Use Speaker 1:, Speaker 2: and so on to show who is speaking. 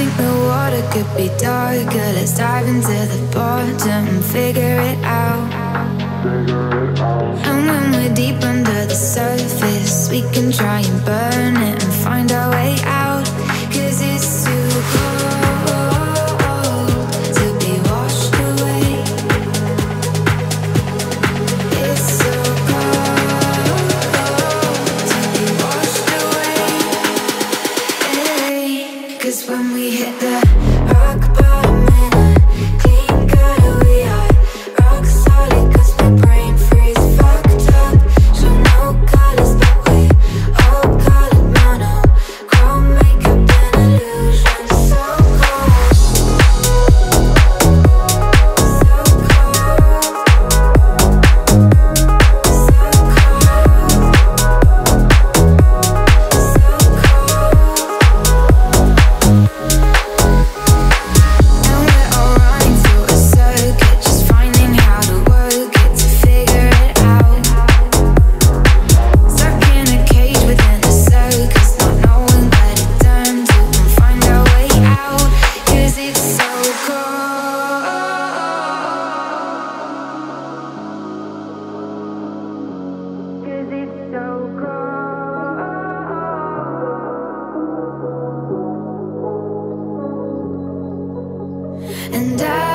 Speaker 1: think the water could be darker. Let's dive into the bottom and figure it out. And when we're deep under the surface, we can try and burn it and find our way out. Cause when we hit the and I